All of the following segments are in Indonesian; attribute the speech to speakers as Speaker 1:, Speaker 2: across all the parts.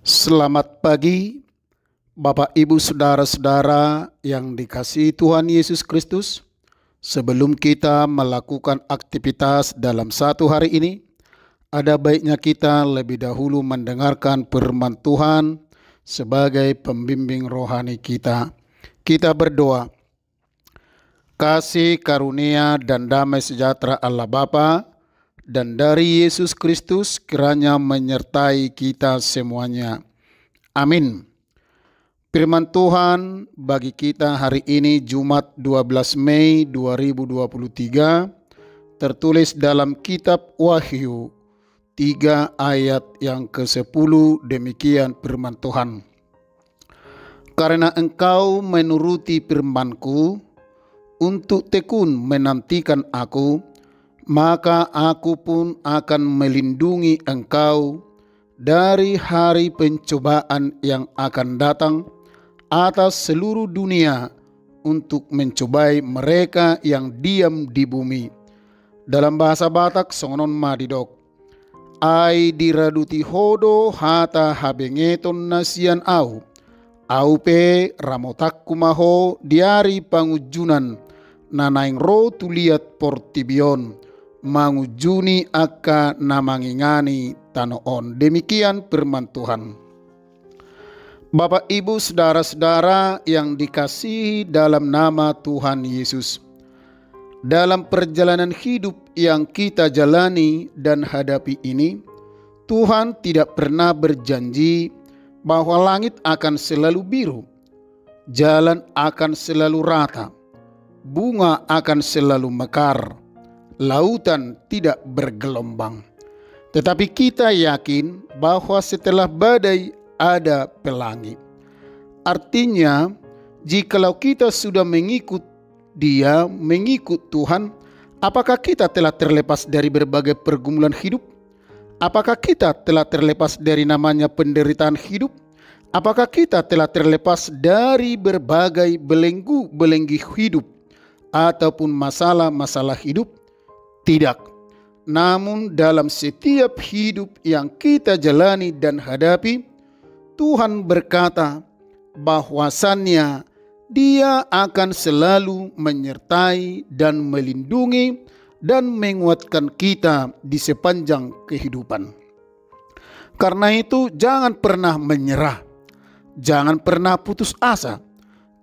Speaker 1: Selamat pagi, Bapak, Ibu, saudara-saudara yang dikasihi Tuhan Yesus Kristus. Sebelum kita melakukan aktivitas dalam satu hari ini, ada baiknya kita lebih dahulu mendengarkan firman Tuhan sebagai pembimbing rohani kita. Kita berdoa. Kasih karunia dan damai sejahtera Allah Bapa dan dari Yesus Kristus kiranya menyertai kita semuanya. Amin. Firman Tuhan bagi kita hari ini Jumat 12 Mei 2023 tertulis dalam kitab Wahyu 3 ayat yang ke-10 demikian firman Tuhan. Karena engkau menuruti firmanku untuk tekun menantikan aku, maka aku pun akan melindungi engkau dari hari pencobaan yang akan datang atas seluruh dunia untuk mencobai mereka yang diam di bumi. Dalam bahasa Batak, songonon madidok. Ai diraduti hodo hata habengeton nasian au. Au pe ramotak kumaho diari pangujunan nanaing ro tuliat portibion mangujuni aka namangingani tanoon. Demikian firman Tuhan. Bapak, Ibu, saudara-saudara yang dikasihi dalam nama Tuhan Yesus, dalam perjalanan hidup yang kita jalani dan hadapi ini, Tuhan tidak pernah berjanji bahwa langit akan selalu biru, jalan akan selalu rata, bunga akan selalu mekar, lautan tidak bergelombang. Tetapi kita yakin bahwa setelah badai ada pelangi. Artinya, jikalau kita sudah mengikut Dia, mengikut Tuhan, apakah kita telah terlepas dari berbagai pergumulan hidup? Apakah kita telah terlepas dari namanya penderitaan hidup? Apakah kita telah terlepas dari berbagai belenggu-belenggu hidup ataupun masalah-masalah hidup? Tidak. Namun dalam setiap hidup yang kita jalani dan hadapi, Tuhan berkata bahwasannya dia akan selalu menyertai dan melindungi dan menguatkan kita di sepanjang kehidupan. Karena itu jangan pernah menyerah, jangan pernah putus asa,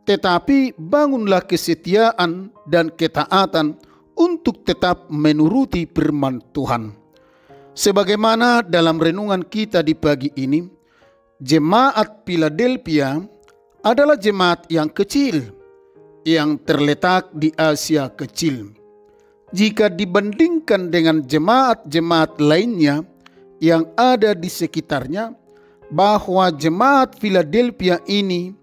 Speaker 1: tetapi bangunlah kesetiaan dan ketaatan untuk tetap menuruti firman Tuhan. Sebagaimana dalam renungan kita di pagi ini, Jemaat Philadelphia adalah jemaat yang kecil yang terletak di Asia Kecil. Jika dibandingkan dengan jemaat-jemaat lainnya yang ada di sekitarnya, bahwa jemaat Philadelphia ini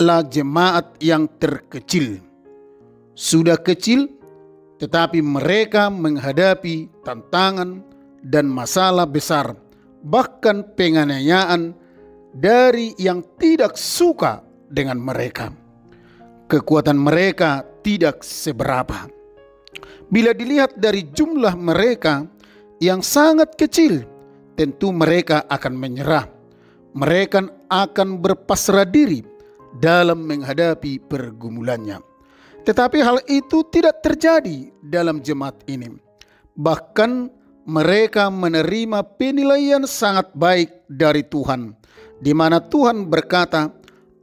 Speaker 1: adalah jemaat yang terkecil. Sudah kecil, tetapi mereka menghadapi tantangan dan masalah besar bahkan penganiayaan dari yang tidak suka dengan mereka. Kekuatan mereka tidak seberapa. Bila dilihat dari jumlah mereka yang sangat kecil, tentu mereka akan menyerah. Mereka akan berpasrah diri dalam menghadapi pergumulannya. Tetapi hal itu tidak terjadi dalam jemaat ini. Bahkan mereka menerima penilaian sangat baik dari Tuhan, di mana Tuhan berkata,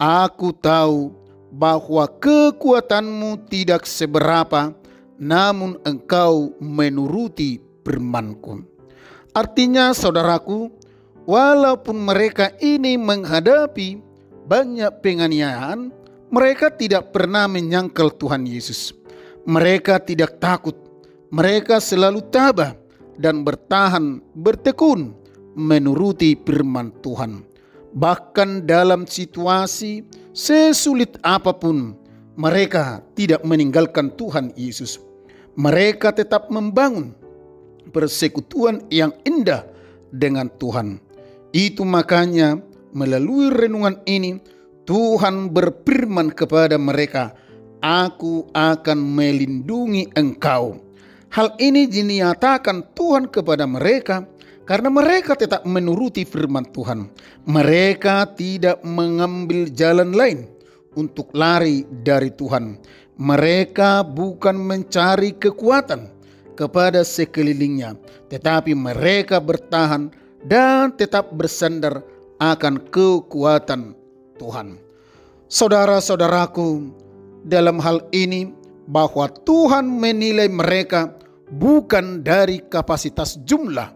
Speaker 1: "Aku tahu bahwa kekuatanmu tidak seberapa, namun engkau menuruti firmanku." Artinya, saudaraku, walaupun mereka ini menghadapi banyak penganiayaan, mereka tidak pernah menyangkal Tuhan Yesus. Mereka tidak takut, mereka selalu tabah dan bertahan bertekun menuruti firman Tuhan. Bahkan dalam situasi sesulit apa pun, mereka tidak meninggalkan Tuhan Yesus. Mereka tetap membangun persekutuan yang indah dengan Tuhan. Itu makanya melalui renungan ini Tuhan berfirman kepada mereka, "Aku akan melindungi engkau." Hal ini dinyatakan Tuhan kepada mereka Karena mereka tetap menuruti firman Tuhan. Mereka tidak mengambil jalan lain untuk lari dari Tuhan. Mereka bukan mencari kekuatan kepada sekelilingnya, tetapi mereka bertahan dan tetap bersandar akan kekuatan Tuhan. Saudara-saudaraku, dalam hal ini bahwa Tuhan menilai mereka bukan dari kapasitas jumlah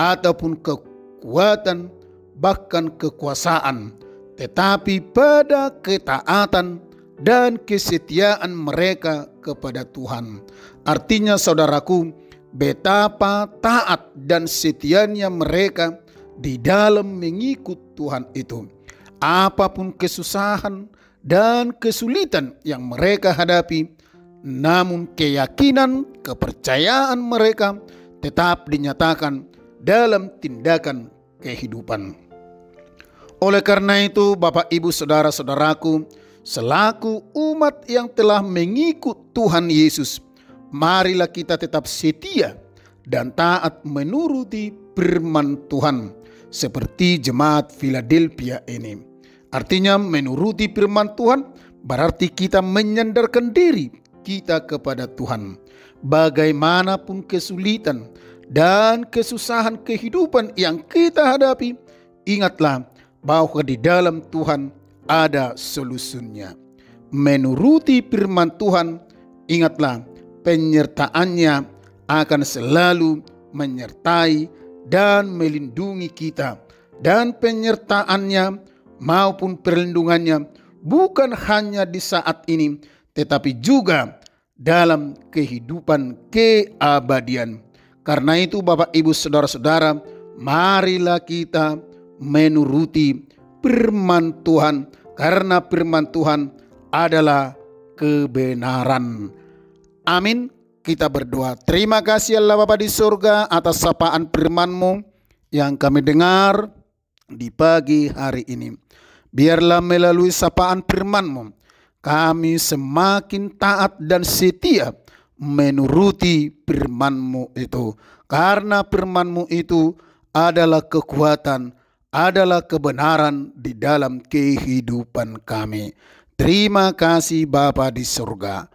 Speaker 1: ataupun kekuatan bahkan kekuasaan tetapi pada ketaatan dan kesetiaan mereka kepada Tuhan. Artinya saudaraku, betapa taat dan setianya mereka di dalam mengikut Tuhan itu. Apa pun kesusahan dan kesulitan yang mereka hadapi, namun keyakinan, kepercayaan mereka tetap dinyatakan dalam tindakan kehidupan. Oleh karena itu, Bapak, Ibu, saudara-saudaraku, selaku umat yang telah mengikut Tuhan Yesus, marilah kita tetap setia dan taat menuruti firman Tuhan seperti jemaat Philadelphia ini. Artinya menuruti firman Tuhan berarti kita menyandarkan diri kita kepada Tuhan. Bagaimanapun kesulitan dan kesusahan kehidupan yang kita hadapi, ingatlah bahwa di dalam Tuhan ada solusinya. Menuruti firman Tuhan, ingatlah penyertaannya akan selalu menyertai dan melindungi kita. Dan penyertaannya maupun perlindungannya bukan hanya di saat ini, tetapi juga dalam kehidupan keabadian. Karena itu Bapak Ibu Saudara-saudara, marilah kita menuruti firman Tuhan karena firman Tuhan adalah kebenaran. Amin. Kita berdoa. Terima kasih Allah Bapa di surga atas sapaan firman-Mu yang kami dengar di pagi hari ini. Biarlah melalui sapaan firman-Mu kami semakin taat dan setia menuruti firman-Mu itu. Karena firman-Mu itu adalah kekuatan adalah kebenaran di dalam kehidupan kami. Terima kasih Bapa di surga.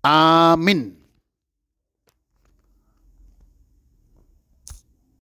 Speaker 1: Amin.